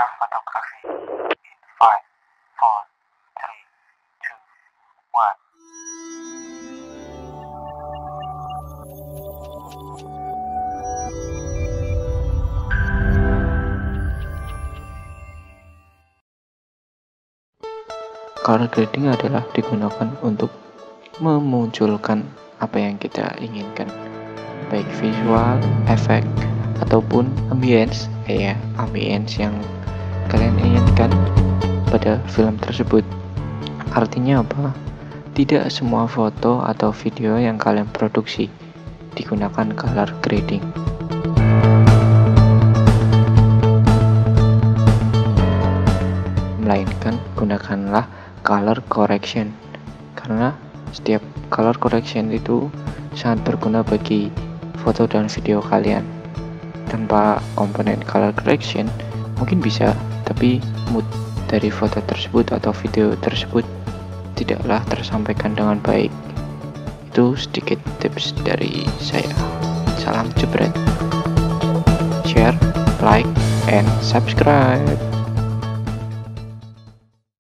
Citra Fotografi. In 5, 4, 3, 2, 1. Color grading adalah digunakan untuk memunculkan apa yang kita inginkan, baik visual, efek, ataupun ambience, ya ambience yang kalian inginkan pada film tersebut. Artinya apa? Tidak semua foto atau video yang kalian produksi digunakan color grading. Melainkan gunakanlah color correction karena setiap color correction itu sangat berguna bagi foto dan video kalian tanpa komponen color correction mungkin bisa tapi mood dari foto tersebut atau video tersebut tidaklah tersampaikan dengan baik. Itu sedikit tips dari saya. Salam jebret. Share like and subscribe